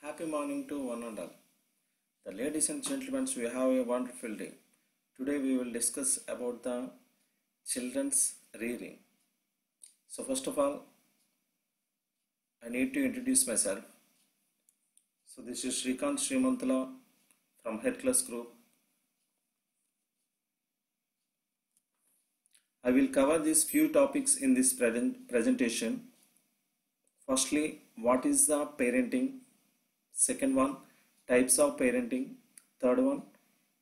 Happy morning to one and all. The ladies and gentlemen, we have a wonderful day. Today we will discuss about the children's rearing. So first of all, I need to introduce myself. So this is Shrikant Srimantala from Hercules Group. I will cover these few topics in this present presentation. Firstly, what is the parenting? Second one, types of parenting. Third one,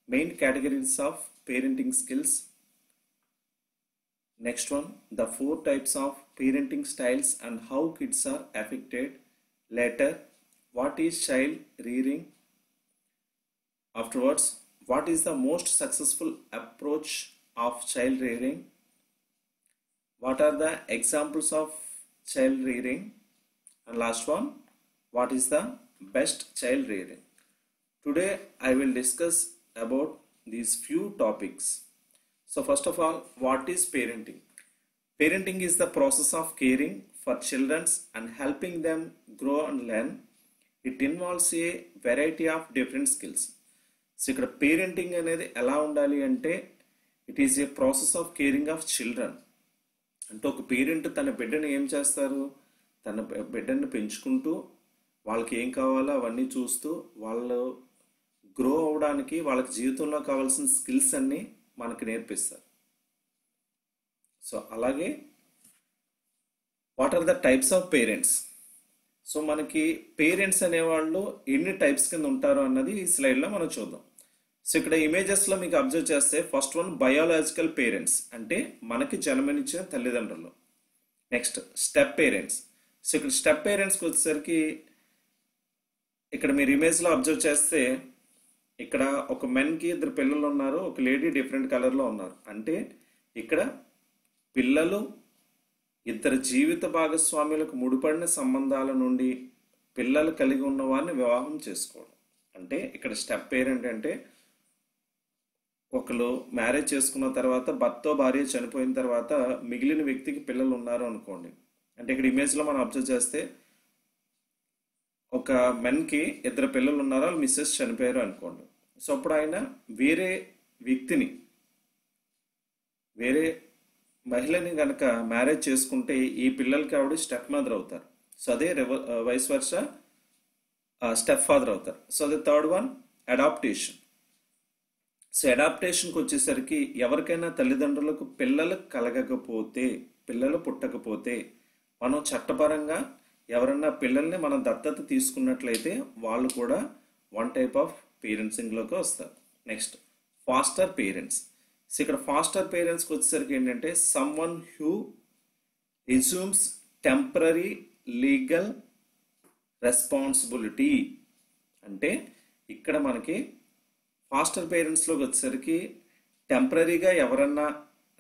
main categories of parenting skills. Next one, the four types of parenting styles and how kids are affected. Later, what is child rearing? Afterwards, what is the most successful approach of child rearing? What are the examples of child rearing? And last one, what is the best child rearing? Today I will discuss about these few topics. So first of all, what is parenting? Parenting is the process of caring for children and helping them grow and learn. It involves a variety of different skills. So ఇక్కడ parenting అనేది ఎలా ఉండాలి అంటే it is a process of caring of children అంటే ఒక parent తన బిడ్డను ఏం చేస్తారు తన బి- బిడ్డను పెంచుకుంటూ వాళ్ళకి ఏం కావాలో అవన్నీ చూస్తూ వాళ్ళు గ్రో అవడానికి వాళ్ళకి జీవితంలో కావాల్సిన స్కిల్స్ అన్నీ మనకు నేర్పిస్తారు. సో అలాగే what are the types of parents so మనకి పేరెంట్స్ అనేవాళ్ళు ఎన్ని టైప్స్ కింద ఉంటారు అన్నది ఈ స్లైడ్లో మనం చూద్దాం. సో ఇక్కడ ఇమేజెస్లో మీకు అబ్జర్వ్ చేస్తే ఫస్ట్ వన్ బయాలజికల్ పేరెంట్స్ అంటే మనకి జన్మనిచ్చిన తల్లిదండ్రులు. నెక్స్ట్ స్టెప్ పేరెంట్స్ సో ఇక్కడ స్టెప్ పేరెంట్స్కి వచ్చేసరికి ఇక్కడ మీరు ఇమేజ్లో అబ్జర్వ్ చేస్తే ఇక్కడ ఒక మెన్కి ఇద్దరు పిల్లలు ఉన్నారు ఒక లేడీ డిఫరెంట్ కలర్లో ఉన్నారు. అంటే ఇక్కడ పిల్లలు ఇద్దరు జీవిత భాగస్వాములకు ముడిపడిన సంబంధాల నుండి పిల్లలు కలిగి ఉన్న వారిని వివాహం చేసుకోవడం. అంటే ఇక్కడ స్టెప్ ఏంటంటే ఒకరు మ్యారేజ్ చేసుకున్న తర్వాత భర్త భార్య చనిపోయిన తర్వాత మిగిలిన వ్యక్తికి పిల్లలు ఉన్నారు అనుకోండి. అంటే ఇక్కడ ఇమేజ్లో మనం అబ్జర్వ్ చేస్తే ఒక మెన్కి ఇద్దరు పిల్లలు ఉన్నారు? వాళ్ళు మిస్సెస్ చనిపోయారు అనుకోండి. సో అప్పుడు ఆయన వేరే వ్యక్తిని వేరే మహిళని కనుక మ్యారేజ్ చేసుకుంటే ఈ పిల్లలకి ఆవిడ స్టెప్ మదర్ అవుతారు. సో అదే వైస్ వర్ష స్టెప్ ఫాదర్ అవుతారు. సో అదే థర్డ్ వన్ అడాప్టేషన్. సో అడాప్టేషన్కి వచ్చేసరికి ఎవరికైనా తల్లిదండ్రులకు పిల్లలు కలగకపోతే పిల్లలు పుట్టకపోతే మనం చట్టపరంగా ఎవరన్నా పిల్లల్ని మనం దత్తత తీసుకున్నట్లయితే వాళ్ళు కూడా వన్ టైప్ ఆఫ్ పేరెంట్సింగ్లోకి వస్తారు. నెక్స్ట్ ఫాస్టర్ పేరెంట్స్ సో ఇక్కడ ఫాస్టర్ పేరెంట్స్కి వచ్చేసరికి ఏంటంటే someone who assumes temporary legal responsibility అంటే ఇక్కడ మనకి ఫాస్టర్ పేరెంట్స్లోకి వచ్చేసరికి టెంపరీగా ఎవరన్నా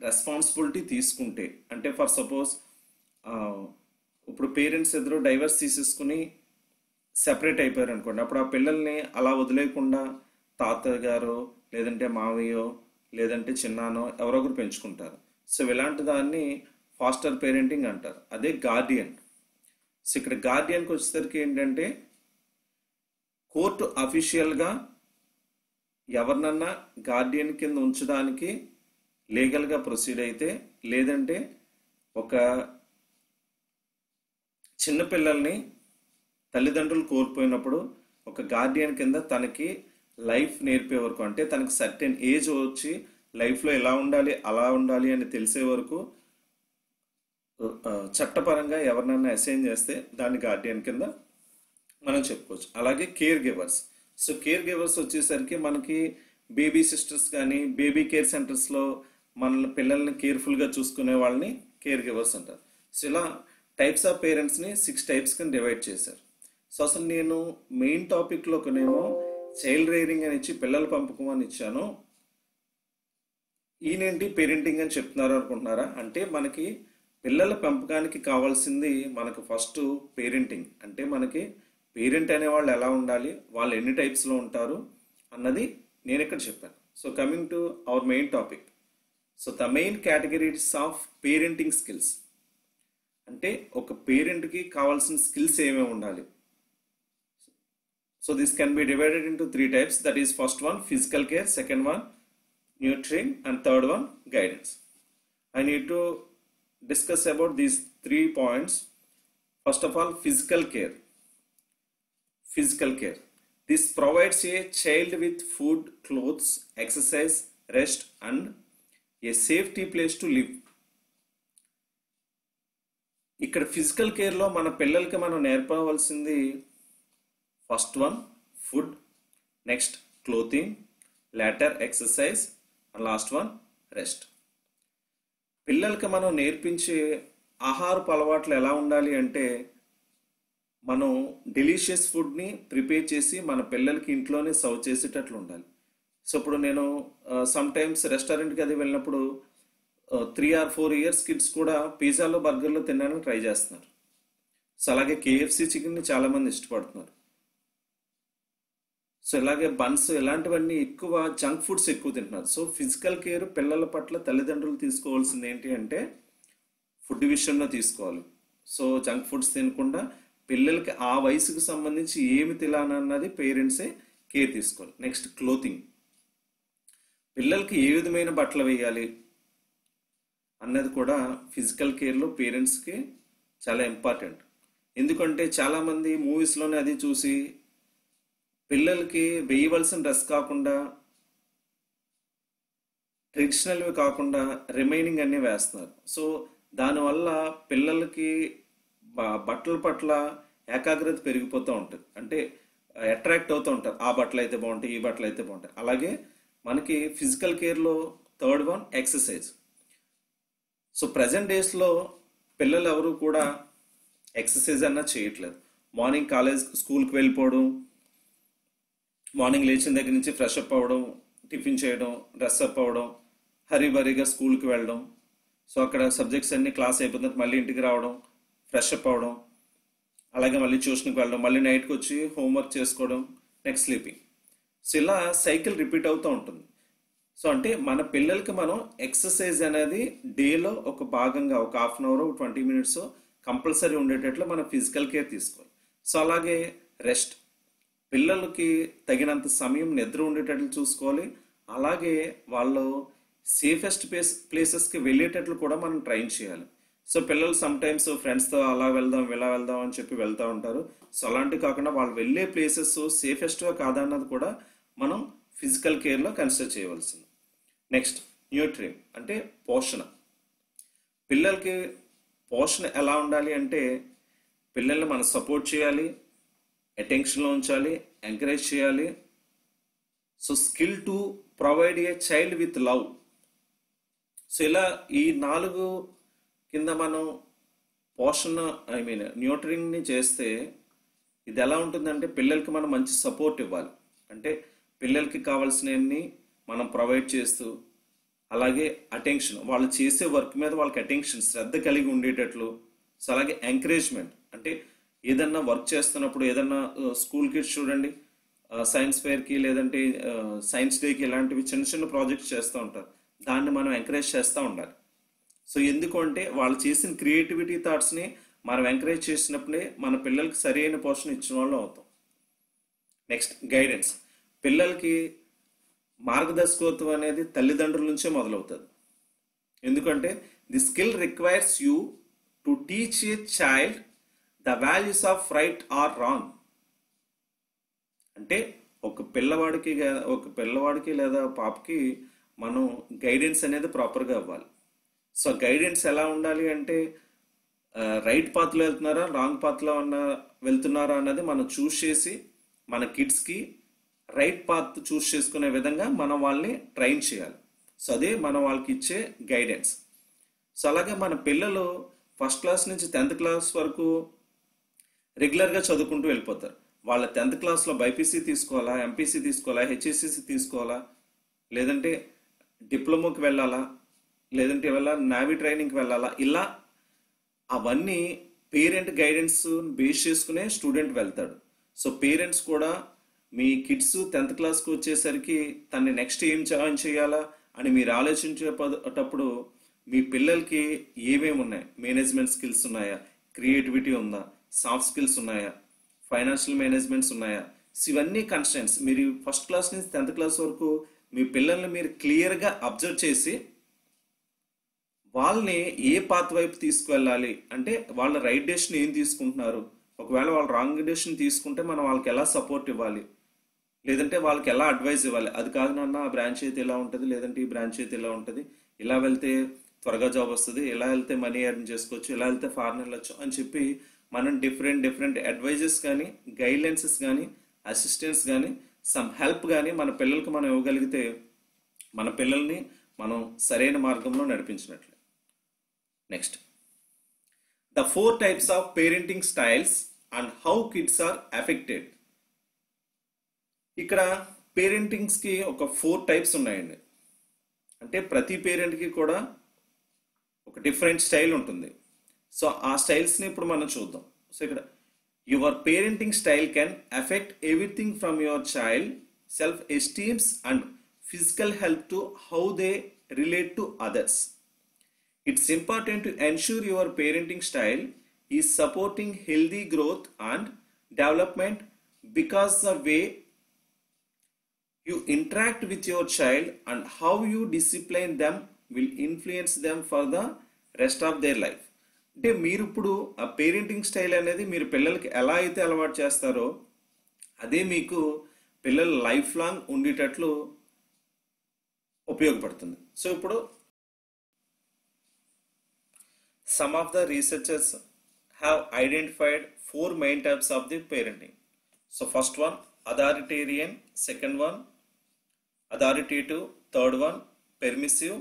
రెస్పాన్సిబిలిటీ తీసుకుంటే అంటే ఫర్ సపోజ్ ఇప్పుడు పేరెంట్స్ ఇద్దరు డైవర్స్ తీసేసుకుని సెపరేట్ అయిపోయారు అనుకోండి. అప్పుడు ఆ పిల్లల్ని అలా వదిలేయకుండా తాతయ్య గారు లేదంటే మావయ్యో లేదంటే చిన్నానో ఎవరో ఒకరు పెంచుకుంటారు. సో ఇలాంటి దాన్ని ఫాస్టర్ పేరెంటింగ్ అంటారు. అదే గార్డియన్. సో ఇక్కడ గార్డియన్కి వచ్చేసరికి ఏంటంటే కోర్టు అఫీషియల్గా ఎవరినన్నా గార్డియన్ కింద ఉంచడానికి లీగల్గా ప్రొసీడ్ అయితే లేదంటే ఒక చిన్నపిల్లల్ని తల్లిదండ్రులు కోల్పోయినప్పుడు ఒక గార్డియన్ కింద తనకి లైఫ్ నేర్పే వరకు అంటే తనకి సర్టెన్ ఏజ్ వచ్చి లైఫ్లో ఎలా ఉండాలి అలా ఉండాలి అని తెలిసే వరకు చట్టపరంగా ఎవరినైనా అసైన్ చేస్తే దాన్ని గార్డియన్ కింద మనం చెప్పుకోవచ్చు. అలాగే care givers so care givers వచ్చేసరికి మనకి బేబీ సిస్టర్స్ కానీ బేబీ కేర్ సెంటర్స్లో మన పిల్లల్ని కేర్ఫుల్గా చూసుకునే వాళ్ళని కేర్ గివర్స్ అంటారు. సో ఇలా టైప్స్ ఆఫ్ పేరెంట్స్ని సిక్స్ టైప్స్ కింద డివైడ్ చేశారు. సో అసలు నేను మెయిన్ టాపిక్లోకనేమో చైల్డ్ రేరింగ్ అని ఇచ్చి పిల్లల పంపకం అని ఇచ్చాను. ఈయనేంటి పేరెంటింగ్ అని చెప్తున్నారు అనుకుంటున్నారా? అంటే మనకి పిల్లల పెంపకానికి కావాల్సింది మనకు ఫస్ట్ పేరెంటింగ్ అంటే మనకి పేరెంట్ అనే వాళ్ళు ఎలా ఉండాలి? వాళ్ళు ఎన్ని టైప్స్లో ఉంటారు? అన్నది నేను ఇక్కడ చెప్పాను. So coming to our main topic so the main categories of parenting skills అంటే ఒక పేరెంట్కి కావాల్సిన స్కిల్స్ ఏమేమి ఉండాలి? So this can be divided into three types that is first one physical care second one nurturing and third one guidance I need to discuss about these three points first of all physical care physical care this provides a child with food clothes exercise rest and a safety place to live ఇక్కడ physical కేర్లో మన పిల్లలకి మనం నేర్పవలసింది first one food. Next clothing. Later exercise. And last one rest. పిల్లలకి మనం నేర్పించే ఆహారపు అలవాట్లు ఎలా ఉండాలి అంటే మనం డెలిషియస్ ఫుడ్ని ప్రిపేర్ చేసి మన పిల్లలకి ఇంట్లోనే సర్వ్ చేసేటట్లు ఉండాలి. సో ఇప్పుడు నేను సమ్ టైమ్స్ రెస్టారెంట్కి అది వెళ్ళినప్పుడు three or four years kids కూడా పిజ్జాలో బర్గర్లో తినడానికి ట్రై చేస్తున్నారు. సో అలాగే కేఎఫ్సి చికెన్ని చాలామంది ఇష్టపడుతున్నారు. సో ఇలాగే బన్స్ ఇలాంటివన్నీ ఎక్కువ జంక్ ఫుడ్స్ ఎక్కువ తింటున్నారు. సో ఫిజికల్ కేర్ పిల్లల పట్ల తల్లిదండ్రులు తీసుకోవాల్సింది ఏంటి అంటే ఫుడ్ విషయంలో తీసుకోవాలి. సో జంక్ ఫుడ్స్ తినకుండా పిల్లలకి ఆ వయసుకు సంబంధించి ఏమి తినాలన్నది పేరెంట్సే కేర్ తీసుకోవాలి. నెక్స్ట్ క్లోతింగ్ పిల్లలకి ఏ విధమైన బట్టలు వేయాలి? అన్నది కూడా ఫిజికల్ కేర్లో పేరెంట్స్కి చాలా ఇంపార్టెంట్. ఎందుకంటే చాలామంది మూవీస్లోనే అది చూసి పిల్లలకి వేయవలసిన డ్రెస్ కాకుండా ట్రెడిషనల్వి కాకుండా రిమైనింగ్ అన్నీ వేస్తున్నారు. సో దానివల్ల పిల్లలకి బట్టల పట్ల ఏకాగ్రత పెరిగిపోతూ ఉంటుంది. అంటే అట్రాక్ట్ అవుతూ ఉంటారు. ఆ బట్టలు అయితే బాగుంటాయి ఈ బట్టలు అయితే బాగుంటాయి. అలాగే మనకి physical కేర్లో third one exercise. So present డేస్లో పిల్లలు ఎవరు కూడా ఎక్సర్సైజ్ అన్నా చేయట్లేదు. మార్నింగ్ కాలేజ్ స్కూల్కి వెళ్ళిపోవడం మార్నింగ్ లేచిన దగ్గర నుంచి ఫ్రెష్ అప్ అవ్వడం టిఫిన్ చేయడం డ్రెస్ అప్ అవ్వడం హరీబరీగా స్కూల్కి వెళ్ళడం. సో అక్కడ సబ్జెక్ట్స్ అన్ని క్లాస్ అయిపోయిన మళ్ళీ ఇంటికి రావడం ఫ్రెష్ అప్ అవ్వడం అలాగే మళ్ళీ ట్యూషన్కి వెళ్ళడం మళ్ళీ నైట్కి వచ్చి హోంవర్క్ చేసుకోవడం నెక్స్ట్ స్లీపింగ్ సో ఇలా సైకిల్ రిపీట్ అవుతూ ఉంటుంది. సో అంటే మన పిల్లలకి మనం ఎక్సర్సైజ్ అనేది డేలో ఒక భాగంగా ఒక half an hour twenty minutes compulsory ఉండేటట్లు మనం ఫిజికల్ కేర్ తీసుకోవాలి. సో అలాగే రెస్ట్. పిల్లలకి తగినంత సమయం నిద్ర ఉండేటట్లు చూసుకోవాలి. అలాగే వాళ్ళు సేఫెస్ట్ ప్లేస్ ప్లేసెస్కి వెళ్ళేటట్లు కూడా మనం ట్రైన్ చేయాలి. సో పిల్లలు సమ్టైమ్స్ ఫ్రెండ్స్తో అలా వెళ్దాం ఇలా వెళ్దాం అని చెప్పి వెళ్తూ ఉంటారు. సో అలాంటివి కాకుండా వాళ్ళు వెళ్ళే ప్లేసెస్ సేఫెస్ట్గా కాదన్నది కూడా మనం ఫిజికల్ కేర్లో కన్సిడర్ చేయవలసింది. నెక్స్ట్ న్యూట్రియం అంటే పోషణ. పిల్లలకి పోషణ ఎలా ఉండాలి అంటే పిల్లల్ని మనం సపోర్ట్ చేయాలి అటెన్షన్లో ఉంచాలి ఎంకరేజ్ చేయాలి. So skill to provide a child with love. So ఇలా ఈ నాలుగు కింద మనం పోషణ ఐ మీన్ న్యూట్రింగ్ని చేస్తే ఇది ఎలా ఉంటుందంటే పిల్లలకి మనం మంచి సపోర్ట్ ఇవ్వాలి. అంటే పిల్లలకి కావాల్సినవన్నీ మనం ప్రొవైడ్ చేస్తూ అలాగే అటెన్షన్ వాళ్ళు చేసే వర్క్ మీద వాళ్ళకి అటెన్షన్ శ్రద్ధ కలిగి ఉండేటట్లు సో అలాగే ఎంకరేజ్మెంట్. అంటే ఏదన్నా వర్క్ చేస్తున్నప్పుడు ఏదన్నా స్కూల్ కిడ్స్ చూడండి సైన్స్ ఫెయిర్కి లేదంటే సైన్స్ డేకి ఇలాంటివి చిన్న చిన్న ప్రాజెక్ట్స్ చేస్తూ ఉంటారు. దాన్ని మనం ఎంకరేజ్ చేస్తూ ఉండాలి. సో ఎందుకు అంటే వాళ్ళు చేసిన క్రియేటివిటీ థాట్స్ని మనం ఎంకరేజ్ చేసినప్పుడే మన పిల్లలకి సరైన పోషణ ఇచ్చిన వాళ్ళు అవుతాం. Next guidance. పిల్లలకి మార్గదర్శకత్వం అనేది తల్లిదండ్రుల నుంచే మొదలవుతుంది. ఎందుకంటే the skill requires you to teach a child the values of right or wrong. అంటే ఒక పిల్లవాడికి ఒక పిల్లవాడికి లేదా పాపకి మనం గైడెన్స్ అనేది ప్రాపర్గా ఇవ్వాలి. సో గైడెన్స్ ఎలా ఉండాలి అంటే రైట్ పాత్లో వెళ్తున్నారా రాంగ్ పాత్లో ఉన్న వెళ్తున్నారా అన్నది మనం చూస్ చేసి మన కిడ్స్కి రైట్ పాత్ చూస్ చేసుకునే విధంగా మనం వాళ్ళని ట్రైన్ చేయాలి. సో అదే మనం వాళ్ళకి ఇచ్చే గైడెన్స్ సో అలాగే మన పిల్లలు ఫస్ట్ క్లాస్ నుంచి టెన్త్ క్లాస్ వరకు రెగ్యులర్గా చదువుకుంటూ వెళ్ళిపోతారు. వాళ్ళ టెన్త్ క్లాస్లో బైపీసీ తీసుకోవాలా ఎంపీసీ తీసుకోవాలా హెచ్ఈసీసీ తీసుకోవాలా లేదంటే డిప్లొమాకి వెళ్ళాలా లేదంటే వెళ్ళా నావీ ట్రైనింగ్కి వెళ్ళాలా ఇలా అవన్నీ పేరెంట్ గైడెన్స్ బేస్ చేసుకునే స్టూడెంట్ వెళ్తాడు. సో పేరెంట్స్ కూడా మీ కిడ్స్ టెన్త్ క్లాస్కి వచ్చేసరికి తన్ని నెక్స్ట్ ఏం జాయిన్ చేయాలా అని మీరు ఆలోచించేటప్పుడు మీ పిల్లలకి ఏమేమి ఉన్నాయి? మేనేజ్మెంట్ స్కిల్స్ ఉన్నాయా? క్రియేటివిటీ ఉందా? సాఫ్ట్ స్కిల్స్ ఉన్నాయా? ఫైనాన్షియల్ మేనేజ్మెంట్స్ ఉన్నాయా? ఇవన్నీ కన్స్టెంట్స్ మీరు ఫస్ట్ క్లాస్ నుంచి టెన్త్ క్లాస్ వరకు మీ పిల్లల్ని మీరు క్లియర్గా అబ్జర్వ్ చేసి వాళ్ళని ఏ పాత్ వైపు తీసుకువెళ్ళాలి? అంటే వాళ్ళ రైట్ డెసిషన్ ఏం తీసుకుంటున్నారు? ఒకవేళ వాళ్ళు రాంగ్ డెసిషన్ తీసుకుంటే మనం వాళ్ళకి ఎలా సపోర్ట్ ఇవ్వాలి? లేదంటే వాళ్ళకి ఎలా అడ్వైస్ ఇవ్వాలి? అది కాదు నాన్న ఆ బ్రాంచ్ అయితే ఇలా ఉంటుంది లేదంటే ఈ బ్రాంచ్ అయితే ఇలా ఉంటుంది. ఇలా వెళ్తే త్వరగా జాబ్ వస్తుంది ఇలా వెళ్తే మనీ ఎర్న్ చేసుకోవచ్చు ఇలా వెళ్తే ఫారెన్ వెళ్ళొచ్చు అని చెప్పి మనం డిఫరెంట్ డిఫరెంట్ అడ్వైజెస్ కానీ గైడ్లైన్సెస్ కానీ అసిస్టెన్స్ కానీ సమ్ హెల్ప్ కానీ మన పిల్లలకి మనం ఇవ్వగలిగితే మన పిల్లల్ని మనం సరైన మార్గంలో నడిపించినట్లే. Next the four types of parenting styles and how kids are affected ఇక్కడ పేరెంటింగ్స్కి ఒక ఫోర్ టైప్స్ ఉన్నాయండి. అంటే ప్రతి పేరెంట్కి కూడా ఒక డిఫరెంట్ స్టైల్ ఉంటుంది. సో ఆ స్టైల్స్ని ఇప్పుడు మనం చూద్దాం. సో ఇక్కడ your parenting style can affect everything from your child self esteems and physical health to how they relate to others it's important to ensure your parenting style ఈ supporting healthy growth and development because the way you interact with your child and how you discipline them will influence them for the rest of their life అంటే మీరు ఇప్పుడు ఆ parenting style అనేది మీరు పిల్లలకి ఎలా అయితే అలవాటు చేస్తారో అదే మీకు పిల్లలు లైఫ్ లాంగ్ ఉండేటట్లు ఉపయోగపడుతుంది. సో ఇప్పుడు some of the researchers have identified four main types of the parenting so first one authoritarian second one authoritative third one permissive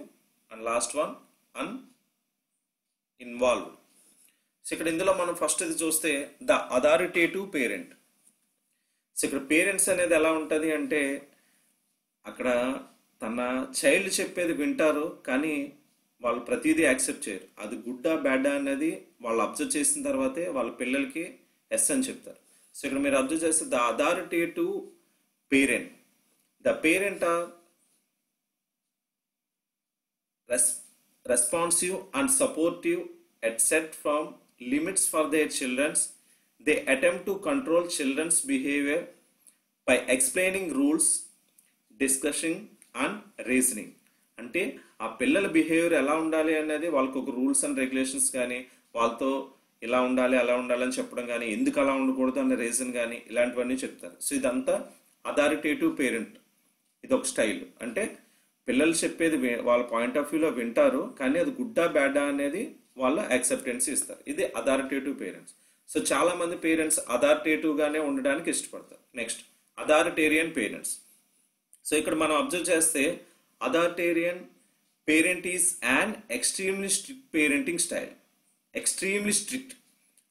last one un uninvolved so ఇక్కడ ఇందులో మనం ఫస్ట్ ఇది చూస్తే the authoritative parent so ఇక్కడ parents అనేది ఎలా ఉంటుంది అంటే అక్కడ తన చైల్డ్ చెప్పేది వింటారు కానీ వాళ్ళు ప్రతిదీ యాక్సెప్ట్ చేయరు. అది గుడ్డా బ్యాడా అనేది వాళ్ళు అబ్జర్వ్ చేసిన తర్వాతే వాళ్ళ పిల్లలకి ఎస్ అని చెప్తారు. సో ఇక్కడ మీరు అబ్జర్వ్ చేస్తే the authoritative parent the parent are res responsive and supportive yet set from limits for their childrens they attempt to control childrens behaviour by explaining rules discussing and reasoning అంటే ఆ పిల్లల behaviour ఎలా ఉండాలి అనేది వాళ్ళకి ఒక rules and regulations కానీ వాళ్ళతో ఇలా ఉండాలి అలా ఉండాలి అని చెప్పడం కానీ ఎందుకు అలా ఉండకూడదు అనే రీజన్ కానీ ఇలాంటివన్నీ చెప్తారు. సో ఇదంతా అథారిటేటివ్ పేరెంట్ ఇది ఒక స్టైల్. అంటే పిల్లలు చెప్పేది వాళ్ళ పాయింట్ ఆఫ్ వ్యూలో వింటారు కానీ అది గుడ్డా బ్యాడా అనేది వాళ్ళ యాక్సెప్టెన్స్ ఇస్తారు. ఇది అథారిటేటివ్ పేరెంట్స్ సో చాలా మంది పేరెంట్స్ అథారిటేటివ్గానే ఉండడానికి ఇష్టపడతారు. నెక్స్ట్ అథారిటేరియన్ పేరెంట్స్ సో ఇక్కడ మనం అబ్జర్వ్ చేస్తే authoritarian parent is and extremely strict parenting style extremely strict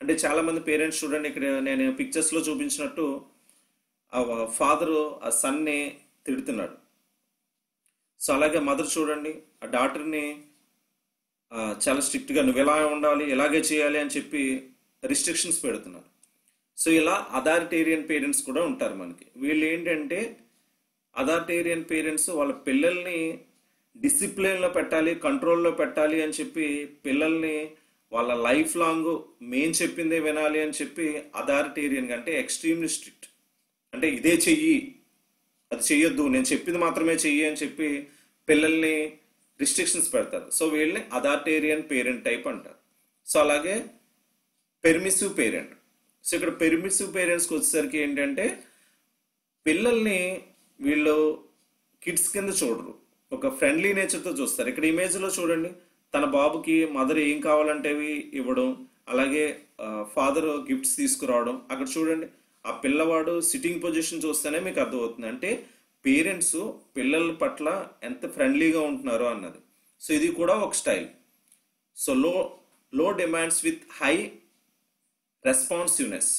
అంటే చాలా మంది పేరెంట్స్ చూడండి ఇక్కడ నేను పిక్చర్స్లో చూపించినట్టు ఆ ఆ సన్ని తిడుతున్నాడు. సో అలాగే మదర్ చూడండి ఆ డాటర్ని చాలా స్ట్రిక్ట్గా నువ్వు ఎలా ఉండాలి ఇలాగే చేయాలి అని చెప్పి రిస్ట్రిక్షన్స్ పెడుతున్నారు సో ఇలా అథారిటేరియన్ పేరెంట్స్ కూడా ఉంటారు మనకి. వీళ్ళు ఏంటంటే అథారిటేరియన్ పేరెంట్స్ వాళ్ళ పిల్లల్ని డిసిప్లిన్లో పెట్టాలి కంట్రోల్లో పెట్టాలి అని చెప్పి పిల్లల్ని వాళ్ళ లైఫ్ లాంగ్ మేం చెప్పిందే వినాలి అని చెప్పి అథారిటేరియన్ అంటే ఎక్స్ట్రీమ్లీ స్ట్రిక్ట్. అంటే ఇదే చెయ్యి అది చేయొద్దు నేను చెప్పింది మాత్రమే చెయ్యి అని చెప్పి పిల్లల్ని రిస్ట్రిక్షన్స్ పెడతారు. సో వీళ్ళని అథారిటేరియన్ పేరెంట్ టైప్ అంటారు. సో అలాగే పెర్మిసివ్ పేరెంట్ సో ఇక్కడ పెర్మిసివ్ పేరెంట్స్కి వచ్చేసరికి ఏంటంటే పిల్లల్ని వీళ్ళు కిడ్స్ కింద చూడరు. ఒక ఫ్రెండ్లీ నేచర్తో చూస్తారు. ఇక్కడ ఇమేజ్లో చూడండి తన బాబుకి మదర్ ఏం కావాలంటే అవి ఇవ్వడం అలాగే ఫాదర్ గిఫ్ట్స్ తీసుకురావడం. అక్కడ చూడండి ఆ పిల్లవాడు సిట్టింగ్ పొజిషన్ చూస్తేనే మీకు అర్థమవుతుంది. అంటే పేరెంట్స్ పిల్లల పట్ల ఎంత ఫ్రెండ్లీగా ఉంటున్నారో అన్నది. సో ఇది కూడా ఒక style so low low demands with high responsiveness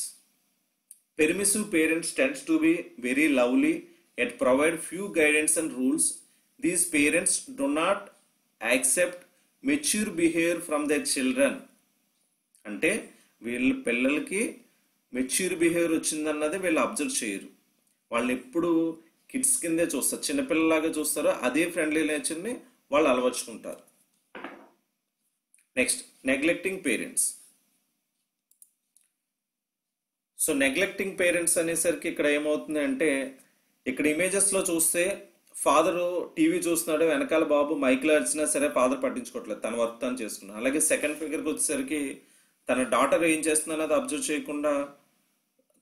permissive parents tends to be very lovely yet provide few guidance and rules these parents do not accept mature behaviour from the children అంటే వీళ్ళ పిల్లలకి mature behaviour వచ్చిందన్నది వీళ్ళు observe చేయరు. వాళ్ళు ఎప్పుడు kids కిందే చూస్తారు. చిన్నపిల్లలాగా చూస్తారో అదే ఫ్రెండ్లీ నేచర్ని వాళ్ళు అలవర్చుకుంటారు. Next neglecting parents so neglecting parents అనేసరికి ఇక్కడ ఏమవుతుంది అంటే ఇక్కడ ఇమేజెస్లో చూస్తే ఫాదరు టీవీ చూస్తున్నాడు వెనకాల బాబు మైక్లో వచ్చినా సరే ఫాదర్ పట్టించుకోవట్లేదు. తన వర్క్ తను చేసుకున్నాడు. అలాగే సెకండ్ ఫిగర్కి వచ్చేసరికి తన డాటర్ ఏం చేస్తుందన్నది అబ్జర్వ్ చేయకుండా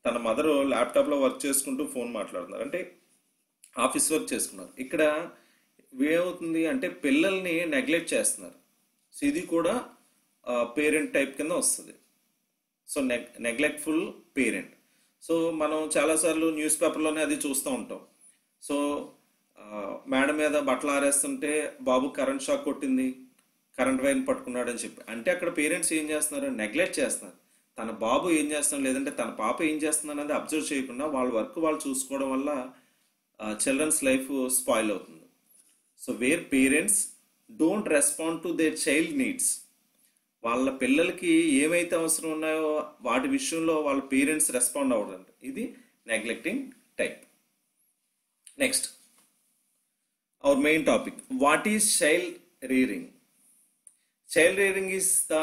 తన మదర్ ల్యాప్టాప్లో వర్క్ చేసుకుంటూ ఫోన్ మాట్లాడుతున్నారు. అంటే ఆఫీస్ వర్క్ చేసుకున్నారు. ఇక్కడ ఏమవుతుంది అంటే పిల్లల్ని నెగ్లెక్ట్ చేస్తున్నారు. సో ఇది కూడా పేరెంట్ టైప్ కింద వస్తుంది. So neg neglectful parent. So మనం చాలాసార్లు న్యూస్ పేపర్లోనే అది చూస్తూ ఉంటాం. సో మేడం మీద బట్టలు ఆరేస్తుంటే బాబు కరెంట్ షాక్ కొట్టింది కరెంట్ వైర్ పట్టుకున్నాడని చెప్పి. అంటే అక్కడ పేరెంట్స్ ఏం చేస్తున్నారు? నెగ్లెక్ట్ చేస్తున్నారు. తన బాబు ఏం చేస్తున్నాడు లేదంటే తన పాప ఏం చేస్తుంది అనేది అబ్జర్వ్ చేయకుండా వాళ్ళ వర్క్ వాళ్ళు చూసుకోవడం వల్ల చిల్డ్రన్స్ లైఫ్ స్పాయిల్ అవుతుంది. So where parents don't respond to their child needs వాళ్ళ పిల్లలకి ఏమైతే అవసరం ఉన్నాయో వాటి విషయంలో వాళ్ళ పేరెంట్స్ రెస్పాండ్ అవ్వడం ఇది neglecting type next our main topic what is child rearing child rearing is the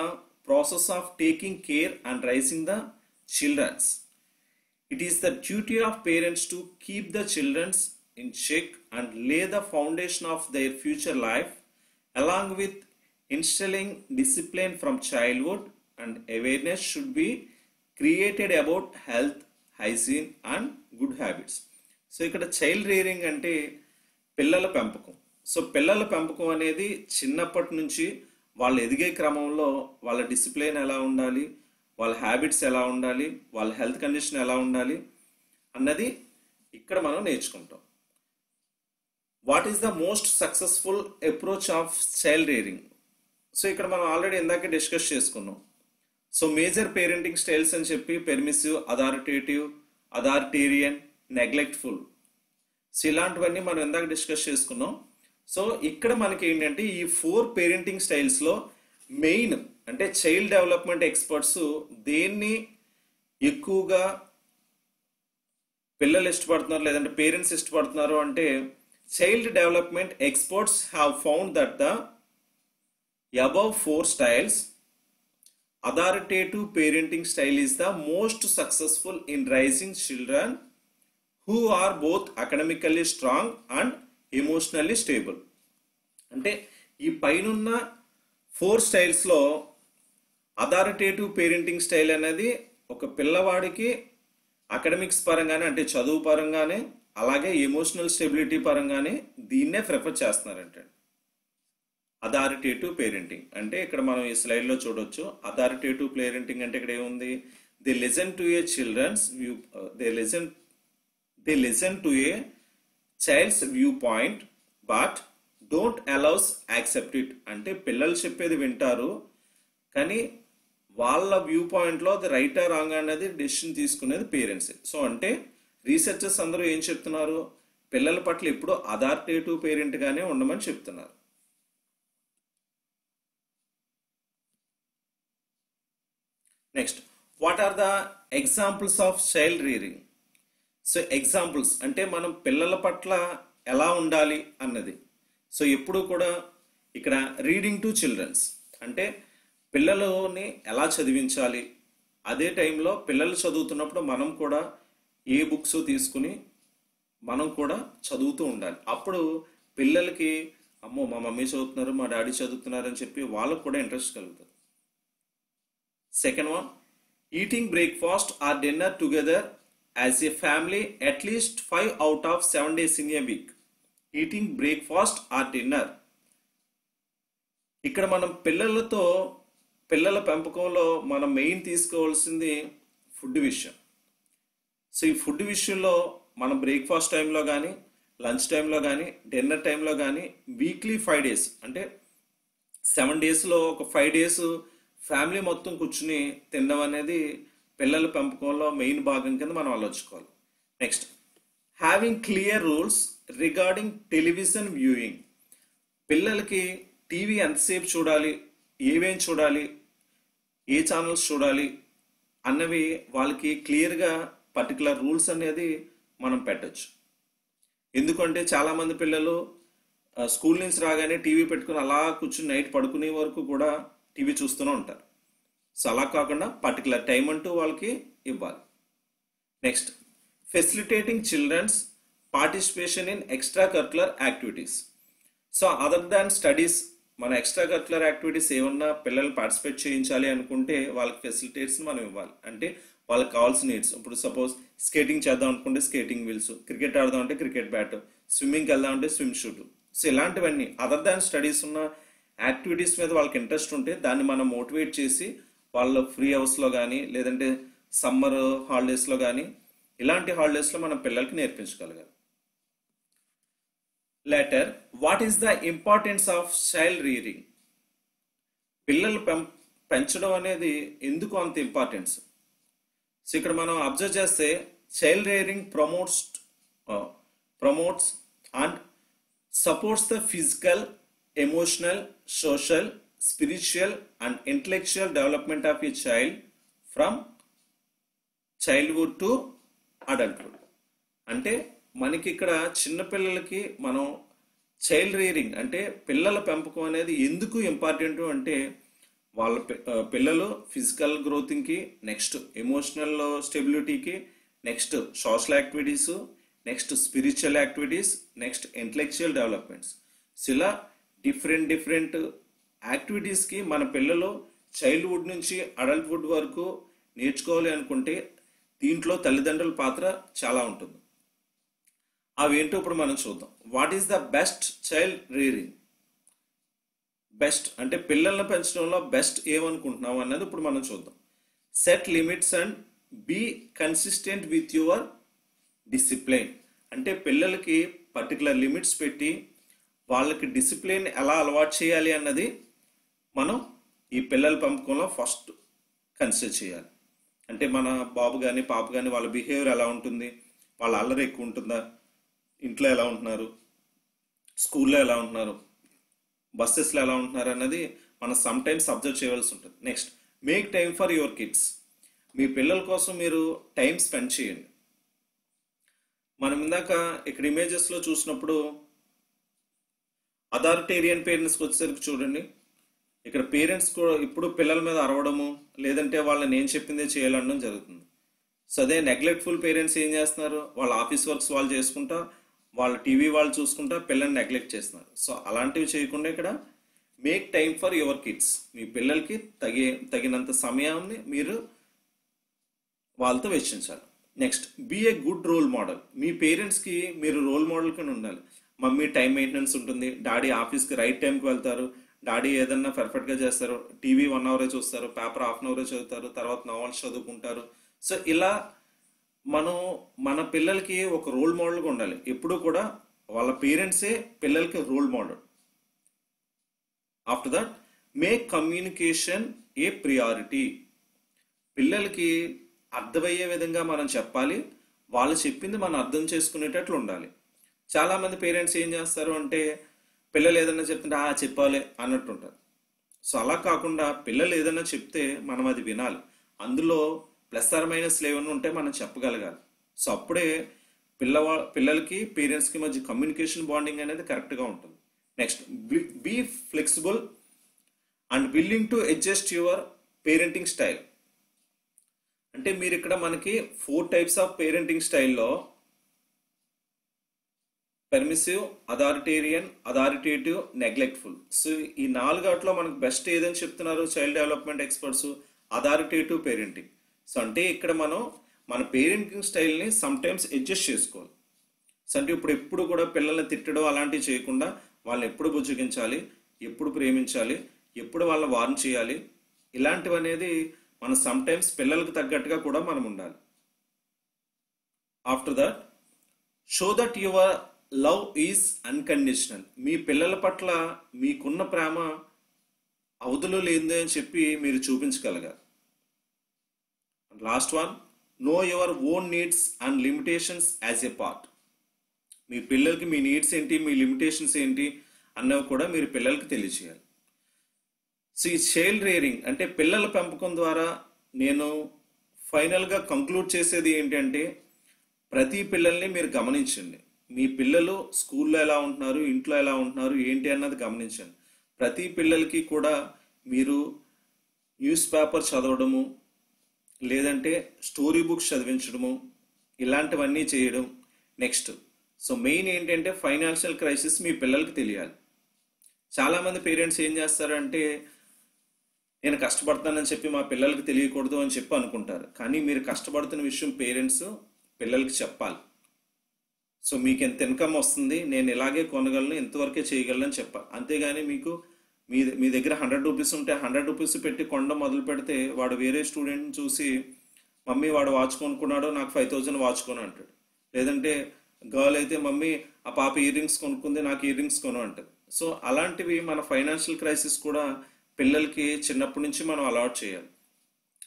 process of taking care and raising the childrens It is the duty of parents to keep the children in check and lay the foundation of their future life, along with instilling discipline from childhood and awareness should be created about health, hygiene and good habits. So ఇక్కడ child rearing అంటే పిల్లల పెంపకం so పిల్లల పెంపకం అనేది చిన్నప్పటి నుంచి వాళ్ళు ఎదిగే క్రమంలో వాళ్ళ డిసిప్లిన్ ఎలా ఉండాలి వాళ్ళ హ్యాబిట్స్ ఎలా ఉండాలి వాళ్ళ హెల్త్ కండిషన్ ఎలా ఉండాలి అన్నది ఇక్కడ మనం నేర్చుకుంటాం. What is the most successful approach of child rearing? So ఇక్కడ మనం ఆల్రెడీ ఇందాక డిస్కస్ చేసుకున్నాం. సో మేజర్ పేరెంటింగ్ స్టైల్స్ అని చెప్పి permissive authoritative authoritarian neglectful. So ఇలాంటివన్నీ మనం ఇందాక డిస్కస్ చేసుకున్నాం. సో ఇక్కడ మనకి ఏంటంటే ఈ ఫోర్ పేరెంటింగ్ స్టైల్స్లో మెయిన్ అంటే చైల్డ్ డెవలప్మెంట్ ఎక్స్పర్ట్స్ దేన్ని ఎక్కువగా పిల్లలు ఇష్టపడుతున్నారు లేదంటే పేరెంట్స్ ఇష్టపడుతున్నారు అంటే child development experts have found that the above four styles authoritative parenting style is the most successful in raising children who are both academically strong and emotionally stable అంటే ఈ పైనున్న ఫోర్ స్టైల్స్లో అథారిటేటివ్ పేరెంటింగ్ స్టైల్ అనేది ఒక పిల్లవాడికి academics పరంగానే అంటే చదువు పరంగానే అలాగే ఎమోషనల్ స్టెబిలిటీ పరంగానే దీన్నే ప్రిఫర్ చేస్తున్నారంటే. అథారిటేటివ్ పేరెంటింగ్ అంటే ఇక్కడ మనం ఈ స్లైడ్లో చూడొచ్చు. అథారిటేటివ్ పేరెంటింగ్ అంటే ఇక్కడ ఏముంది? They listen to a childrens view they listen they listen to a child's view point but don't allows accept it అంటే పిల్లలు చెప్పేది వింటారు కానీ వాళ్ళ వ్యూ పాయింట్లో అది రైట్ ఆ రాంగ్ అనేది డెసిషన్ తీసుకునేది పేరెంట్స్ సో అంటే రీసెర్చర్స్ అందరూ ఏం చెప్తున్నారు? పిల్లల పట్ల ఎప్పుడు అథారిటేటివ్ పేరెంట్గానే ఉండమని చెప్తున్నారు. Next what are the examples of child rearing so examples అంటే మనం పిల్లల పట్ల ఎలా ఉండాలి అన్నది. సో ఎప్పుడు కూడా ఇక్కడ రీడింగ్ టు చిల్డ్రన్స్ అంటే పిల్లలని ఎలా చదివించాలి? అదే టైంలో పిల్లలు చదువుతున్నప్పుడు మనం కూడా ఏ బుక్స్ తీసుకుని మనం కూడా చదువుతూ ఉండాలి. అప్పుడు పిల్లలకి అమ్మో మా మమ్మీ చదువుతున్నారు మా డాడీ చదువుతున్నారు అని చెప్పి వాళ్ళకు కూడా ఇంట్రెస్ట్ కలుగుతుంది. Second one eating breakfast or dinner together as a family family at least five out of seven days in a week eating breakfast or dinner ఇక్కడ మనం పిల్లలతో పిల్లల పెంపకంలో మనం మెయిన్ తీసుకోవాల్సింది ఫుడ్ విషయం. సో ఈ ఫుడ్ విషయంలో మనం బ్రేక్ఫాస్ట్ టైంలో కానీ లంచ్ టైంలో కానీ డిన్నర్ టైంలో కానీ వీక్లీ ఫైవ్ డేస్ అంటే సెవెన్ డేస్లో ఒక ఫైవ్ డేస్ ఫ్యామిలీ మొత్తం కూర్చుని తినడం అనేది పిల్లల పెంపకంలో మెయిన్ భాగం కింద మనం ఆలోచించుకోవాలి. Next having clear rules regarding television viewing పిల్లలకి టీవీ ఎంతసేపు చూడాలి? ఏమేం చూడాలి? ఏ ఛానల్స్ చూడాలి? అన్నవి వాళ్ళకి క్లియర్గా పర్టికులర్ రూల్స్ అనేది మనం పెట్టచ్చు. ఎందుకంటే చాలామంది పిల్లలు స్కూల్ నుంచి రాగానే టీవీ పెట్టుకుని అలా కూర్చుని నైట్ పడుకునే వరకు కూడా టీవీ చూస్తూనే ఉంటారు. సో అలా కాకుండా పర్టికులర్ టైం అంటూ వాళ్ళకి ఇవ్వాలి. Next facilitating childrens participation in extra curricular activities so other than studies మన ఎక్స్ట్రా కరికులర్ యాక్టివిటీస్ ఏమన్నా పిల్లలు పార్టిసిపేట్ చేయించాలి అనుకుంటే వాళ్ళకి ఫెసిలిటేట్స్ మనం ఇవ్వాలి. అంటే వాళ్ళకి కావాల్సిన నీడ్స్ ఇప్పుడు సపోజ్ స్కేటింగ్ చేద్దాం అనుకుంటే స్కేటింగ్ వీల్స్ క్రికెట్ ఆడదాం అంటే క్రికెట్ బ్యాట్ స్విమ్మింగ్కి వెళ్దాం అంటే స్విమ్ షూట్ సో ఇలాంటివన్నీ అదర్ దాన్ స్టడీస్ ఉన్న యాక్టివిటీస్ మీద వాళ్ళకి ఇంట్రెస్ట్ ఉంటే దాన్ని మనం మోటివేట్ చేసి వాళ్ళ ఫ్రీ అవర్స్లో కానీ లేదంటే సమ్మర్ హాలిడేస్లో కానీ ఇలాంటి హాలిడేస్లో మనం పిల్లలకి నేర్పించగలగాలి. Later what is the importance of child rearing పిల్లలు పెం పెంచడం అనేది ఎందుకు అంత ఇంపార్టెన్స్ సో ఇక్కడ మనం అబ్జర్వ్ చేస్తే child rearing promotes promotes and supports the physical emotional social spiritual and intellectual development of ఈ child from childhood to adulthood అంటే మనకి ఇక్కడ చిన్నపిల్లలకి మనం చైల్డ్ రీరింగ్ అంటే పిల్లల పెంపకం అనేది ఎందుకు ఇంపార్టెంట్ అంటే వాళ్ళ పిల్లలు ఫిజికల్ గ్రోతింగ్కి next emotional స్టెబిలిటీకి next social activities next spiritual activities next intellectual developments so ఇలా డిఫరెంట్ డిఫరెంట్ యాక్టివిటీస్కి మన పిల్లలు చైల్డ్హుడ్ నుంచి అడల్ట్హుడ్ వరకు నేర్చుకోవాలి అనుకుంటే దీంట్లో తల్లిదండ్రుల పాత్ర చాలా ఉంటుంది. అవేంటో ఇప్పుడు మనం చూద్దాం. What is the best child rearing best అంటే పిల్లల్ని పెంచడంలో బెస్ట్ ఏమనుకుంటున్నాం అన్నది ఇప్పుడు మనం చూద్దాం. Set limits and be consistent with your discipline. అంటే పిల్లలకి పర్టికులర్ లిమిట్స్ పెట్టి వాళ్ళకి డిసిప్లిన్ ఎలా అలవాటు చేయాలి అన్నది మనం ఈ పిల్లల పెంపకంలో ఫస్ట్ కన్సిడర్ చేయాలి. అంటే మన బాబు కానీ పాప కానీ వాళ్ళ బిహేవియర్ ఎలా ఉంటుంది? వాళ్ళ అల్లరి ఎక్కువ ఉంటుందా? ఇంట్లో ఎలా ఉంటున్నారు? స్కూల్లో ఎలా ఉంటున్నారు? బస్సెస్లో ఎలా ఉంటున్నారు అన్నది మనం సమ్ టైమ్స్ అబ్జర్వ్ చేయవలసి ఉంటుంది. Next make time for your kids మీ పిల్లల కోసం మీరు టైం స్పెండ్ చేయండి. మనం ఇందాక ఇక్కడ ఇమేజెస్లో చూసినప్పుడు అథారిటేరియన్ పేరెంట్స్కి వచ్చేసరికి చూడండి. ఇక్కడ పేరెంట్స్ కూడా ఇప్పుడు పిల్లల మీద అరవడము లేదంటే వాళ్ళని నేను చెప్పిందే చేయాలనడం జరుగుతుంది. సో అదే నెగ్లెక్ట్ఫుల్ పేరెంట్స్ ఏం చేస్తున్నారు? వాళ్ళ ఆఫీస్ వర్క్స్ వాళ్ళు చేసుకుంటా వాళ్ళ టీవీ వాళ్ళు చూసుకుంటా పిల్లల్ని నెగ్లెక్ట్ చేస్తున్నారు. సో అలాంటివి చేయకుండా ఇక్కడ make time for your kids మీ పిల్లలకి తగి తగినంత సమయాన్ని మీరు వాళ్ళతో వెచ్చించాలి. Next be a good role model మీ పేరెంట్స్కి మీరు రోల్ మోడల్ కింద ఉండాలి. మమ్మీ టైం మెయింటెనెన్స్ ఉంటుంది. డాడీ ఆఫీస్కి రైట్ టైంకి వెళ్తారు. డాడీ ఏదన్నా పర్ఫెక్ట్గా చేస్తారు టీవీ వన్ అవరే చూస్తారు పేపర్ హాఫ్ అన్ అవరే చదువుతారు తర్వాత నావల్స్ చదువుకుంటారు. సో ఇలా మనం మన పిల్లలకి ఒక రోల్ మోడల్గా ఉండాలి. ఎప్పుడు కూడా వాళ్ళ పేరెంట్సే పిల్లలకి role model after that make communication a priority పిల్లలకి అర్థమయ్యే విధంగా మనం చెప్పాలి. వాళ్ళు చెప్పింది మనం అర్థం చేసుకునేటట్లు ఉండాలి. చాలామంది పేరెంట్స్ ఏం చేస్తారు అంటే పిల్లలు ఏదైనా చెప్తుంటే ఆ చెప్పాలి అన్నట్టు ఉంటారు సో అలా కాకుండా పిల్లలు ఏదైనా చెప్తే మనం అది వినాలి. అందులో ప్లస్ ఆర్ మైనస్ ఏమైనా ఉంటే మనం చెప్పగలగాలి. సో అప్పుడే పిల్లవా పిల్లలకి పేరెంట్స్కి మధ్య కమ్యూనికేషన్ బాండింగ్ అనేది కరెక్ట్గా ఉంటుంది. Next be flexible and willing to adjust your parenting style. అంటే మీరు ఇక్కడ మనకి ఫోర్ టైప్స్ ఆఫ్ పేరెంటింగ్ స్టైల్లో permissive authoritarian authoritative neglectful so ఈ నాలుగాట్లో మనకు బెస్ట్ ఏదని చెప్తున్నారు child development experts authoritative parenting so అంటే ఇక్కడ మనం మన పేరెంటింగ్ స్టైల్ని సమ్టైమ్స్ అడ్జస్ట్ చేసుకోవాలి. సో అంటే ఇప్పుడు ఎప్పుడు కూడా పిల్లల్ని తిట్టడం అలాంటివి చేయకుండా వాళ్ళని ఎప్పుడు బుజ్జగించాలి ఎప్పుడు ప్రేమించాలి ఎప్పుడు వాళ్ళని వార్న్ చేయాలి. ఇలాంటివి అనేది మనం సమ్టైమ్స్ పిల్లలకు తగ్గట్టుగా కూడా మనం ఉండాలి. After that show that your love is unconditional. మీ పిల్లల పట్ల మీకున్న ప్రేమ అవధులు లేదే అని చెప్పి మీరు చూపించగలగాలి. Last one know your own needs and limitations as a part మీ పిల్లలకి మీ నీడ్స్ ఏంటి మీ లిమిటేషన్స్ ఏంటి అన్నవి కూడా మీరు పిల్లలకి తెలియచేయాలి సో ఈ చైల్డ్ రేరింగ్ అంటే పిల్లల పెంపకం ద్వారా నేను ఫైనల్గా కంక్లూడ్ చేసేది ఏంటంటే ప్రతి పిల్లల్ని మీరు గమనించండి. మీ పిల్లలు స్కూల్లో ఎలా ఉంటున్నారు ఇంట్లో ఎలా ఉంటున్నారు ఏంటి అన్నది గమనించండి. ప్రతి పిల్లలకి కూడా మీరు న్యూస్ పేపర్ చదవడము లేదంటే స్టోరీ బుక్స్ చదివించడము ఇలాంటివన్నీ చేయడం నెక్స్ట్. సో మెయిన్ ఏంటంటే ఫైనాన్షియల్ క్రైసిస్ మీ పిల్లలకి తెలియాలి. చాలామంది పేరెంట్స్ ఏం చేస్తారంటే నేను కష్టపడతానని చెప్పి మా పిల్లలకి తెలియకూడదు అని చెప్పి అనుకుంటారు. కానీ మీరు కష్టపడుతున్న విషయం పేరెంట్స్ పిల్లలకి చెప్పాలి. సో మీకు ఎంత ఇన్కమ్ వస్తుంది నేను ఇలాగే కొనగలను ఇంతవరకే చేయగలను అని చెప్పాలి అంతేగాని మీకు మీ మీ దగ్గర హండ్రెడ్ రూపీస్ ఉంటే హండ్రెడ్ రూపీస్ పెట్టి కొండ మొదలు పెడితే వాడు వేరే స్టూడెంట్ చూసి మమ్మీ వాడు వాచ్ కొనుక్కున్నాడు నాకు ఫైవ్ థౌజండ్ వాచ్ కొను అంటాడు. లేదంటే గర్ల్ అయితే మమ్మీ ఆ పాప ఇయర్ రింగ్స్ కొనుక్కుంది నాకు ఇయర్ రింగ్స్ కొను అంటది సో అలాంటివి మన ఫైనాన్షియల్ క్రైసిస్ కూడా పిల్లలకి చిన్నప్పటి నుంచి మనం అలవాట్ చేయాలి.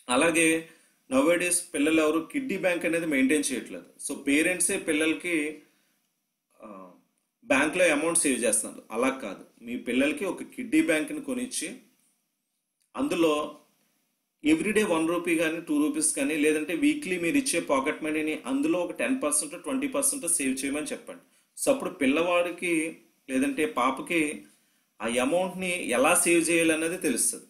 అలాగే నవేడేస్ పిల్లలు ఎవరు కిడ్నీ బ్యాంక్ అనేది మెయింటైన్ చేయట్లేదు. సో పేరెంట్సే పిల్లలకి బ్యాంక్లో అమౌంట్ సేవ్ చేస్తున్నారు. అలా కాదు. మీ పిల్లలకి ఒక కిడ్నీ బ్యాంక్ని కొనిచ్చి అందులో ఎవ్రీడే వన్ రూపీ కానీ టూ రూపీస్ కానీ లేదంటే వీక్లీ మీరు ఇచ్చే పాకెట్ మనీని అందులో ఒక ten percent twenty percent save చేయమని చెప్పండి. సో అప్పుడు పిల్లవాడికి లేదంటే పాపకి ఆ అమౌంట్ని ఎలా సేవ్ చేయాలన్నది తెలుస్తుంది.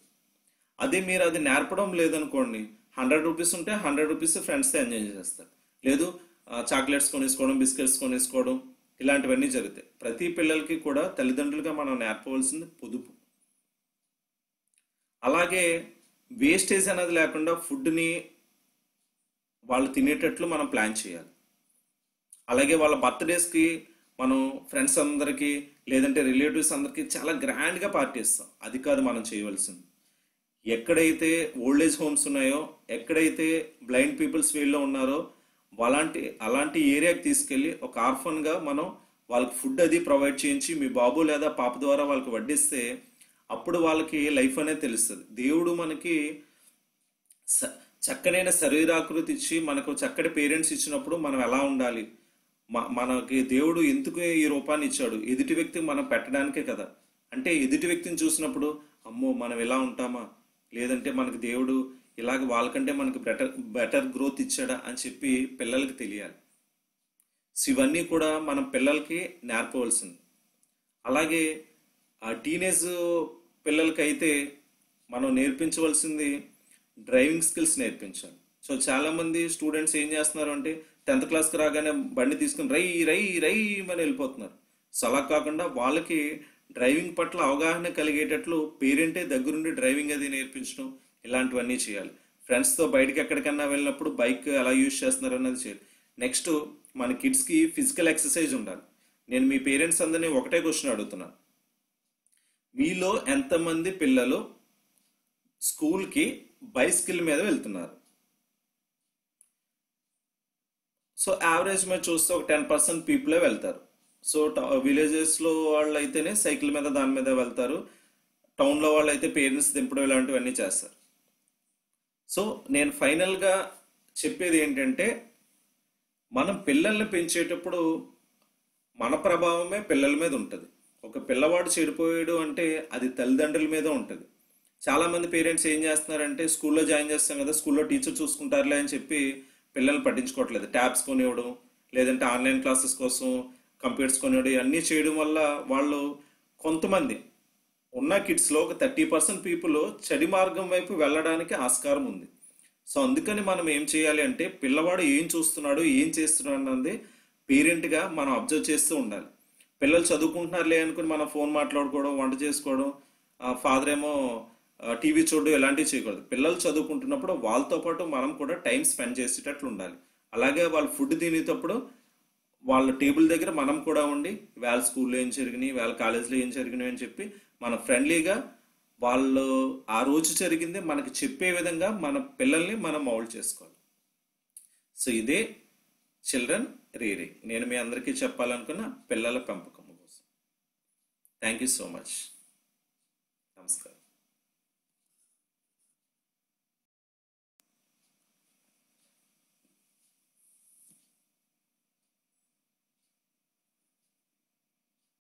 అదే మీరు అది నేర్పడం లేదనుకోండి హండ్రెడ్ రూపీస్ ఉంటే హండ్రెడ్ రూపీస్ ఫ్రెండ్స్తో ఎంజాయ్ చేస్తారు లేదు చాక్లెట్స్ కొనేసుకోవడం బిస్కెట్స్ కొనేసుకోవడం ఇలాంటివన్నీ జరుగుతాయి. ప్రతి పిల్లలకి కూడా తల్లిదండ్రులుగా మనం నేర్పవలసింది పొదుపు. అలాగే వేస్టేజ్ అనేది లేకుండా ఫుడ్ని వాళ్ళు తినేటట్లు మనం ప్లాన్ చేయాలి. అలాగే వాళ్ళ బర్త్డేస్కి మనం ఫ్రెండ్స్ అందరికీ లేదంటే రిలేటివ్స్ అందరికీ చాలా గ్రాండ్గా పార్టీ ఇస్తాం అది కాదు మనం చేయవలసింది. ఎక్కడైతే ఓల్డ్ ఏజ్ హోమ్స్ ఉన్నాయో ఎక్కడైతే బ్లైండ్ పీపుల్స్ వీళ్ళు ఉన్నారో అలాంటి అలాంటి ఏరియాకి తీసుకెళ్ళి ఒక ఆర్ఫన్గా మనం వాళ్ళకి ఫుడ్ అది ప్రొవైడ్ చేయించి మీ బాబు లేదా పాప ద్వారా వాళ్ళకి వడ్డిస్తే అప్పుడు వాళ్ళకి లైఫ్ అనేది తెలుస్తుంది. దేవుడు మనకి స- చక్కనైన శరీరాకృతి ఇచ్చి మనకు చక్కటి పేరెంట్స్ ఇచ్చినప్పుడు మనం ఎలా ఉండాలి? మనకి దేవుడు ఎందుకు ఈ రూపాన్ని ఇచ్చాడు? ఎదుటి వ్యక్తి మనం పెట్టడానికే కదా. అంటే ఎదుటి వ్యక్తిని చూసినప్పుడు అమ్మో మనం ఎలా ఉంటామా? లేదంటే మనకి దేవుడు ఇలాగ వాళ్ళకంటే మనకి బెటర్ బెటర్ గ్రోత్ ఇచ్చాడా అని చెప్పి పిల్లలకి తెలియాలి. సో ఇవన్నీ కూడా మనం పిల్లలకి నేర్పవలసింది. అలాగే ఆ టీనేజ్ పిల్లలకైతే మనం నేర్పించవలసింది డ్రైవింగ్ స్కిల్స్ నేర్పించాలి. సో చాలామంది స్టూడెంట్స్ ఏం చేస్తున్నారు అంటే టెన్త్ క్లాస్కి రాగానే బండి తీసుకుని రై రై రై అని వెళ్ళిపోతున్నారు. సో అలా కాకుండా వాళ్ళకి డ్రైవింగ్ పట్ల అవగాహన కలిగేటట్లు పేరెంటే దగ్గరుండి డ్రైవింగ్ అది నేర్పించడం ఇలాంటివన్నీ చేయాలి. ఫ్రెండ్స్తో బయటకి ఎక్కడికన్నా వెళ్ళినప్పుడు బైక్ ఎలా యూజ్ చేస్తున్నారు అన్నది చేయాలి. నెక్స్ట్ మన కిడ్స్కి ఫిజికల్ ఎక్సర్సైజ్ ఉండాలి. నేను మీ పేరెంట్స్ అందరినీ ఒకటే క్వశ్చన్ అడుగుతున్నాను మీలో ఎంతమంది పిల్లలు స్కూల్కి బైసికల్ మీద వెళ్తున్నారు? సో యావరేజ్ మీద చూస్తే ఒక టెన్ పర్సెంట్ పీపులే వెళ్తారు. సో విలేజెస్లో వాళ్ళు అయితేనే సైకిల్ మీద దాని మీద వెళ్తారు. టౌన్లో వాళ్ళు అయితే పేరెంట్స్ దింపడం ఇలాంటివన్నీ చేస్తారు. సో నేను ఫైనల్గా చెప్పేది ఏంటంటే మనం పిల్లల్ని పెంచేటప్పుడు మన ప్రభావమే పిల్లల మీద ఉంటుంది. ఒక పిల్లవాడు చెడిపోయాడు అంటే అది తల్లిదండ్రుల మీద ఉంటుంది. చాలామంది పేరెంట్స్ ఏం చేస్తున్నారంటే స్కూల్లో జాయిన్ చేస్తాం కదా స్కూల్లో టీచర్ చూసుకుంటారులే అని చెప్పి పిల్లల్ని పట్టించుకోవట్లేదు. ట్యాబ్స్ కొనివ్వడం లేదంటే ఆన్లైన్ క్లాసెస్ కోసం కంప్యూటర్స్ కొనివ్వడం ఇవన్నీ చేయడం వల్ల వాళ్ళు కొంతమంది ఉన్న కిడ్స్లో ఒక థర్టీ పర్సెంట్ పీపుల్ చెడు మార్గం వైపు వెళ్ళడానికి ఆస్కారం ఉంది. సో అందుకని మనం ఏం చేయాలి అంటే పిల్లవాడు ఏం చూస్తున్నాడు ఏం చేస్తున్నాడు అన్నది పేరెంట్గా మనం అబ్జర్వ్ చేస్తూ ఉండాలి. పిల్లలు చదువుకుంటున్నారులే అనుకుని మనం ఫోన్ మాట్లాడుకోవడం వంట చేసుకోవడం ఫాదర్ ఏమో టీవీ చూడడం ఇలాంటివి చేయకూడదు. పిల్లలు చదువుకుంటున్నప్పుడు వాళ్ళతో పాటు మనం కూడా టైం స్పెండ్ చేసేటట్లు ఉండాలి అలాగే వాళ్ళు ఫుడ్ తినేటప్పుడు వాళ్ళ టేబుల్ దగ్గర మనం కూడా ఉండి వాళ్ళ స్కూల్లో ఏం జరిగినాయి వాళ్ళ కాలేజీలో ఏం జరిగినాయి అని చెప్పి మన ఫ్రెండ్లీగా వాళ్ళు ఆ రోజు జరిగింది మనకి చెప్పే విధంగా మన పిల్లల్ని మనం మౌల్డ్ చేసుకోవాలి. సో ఇదే చిల్డ్రన్ రీడింగ్. నేను మీ అందరికీ చెప్పాలనుకున్న పిల్లల పెంపకం కోసం. Thank you so much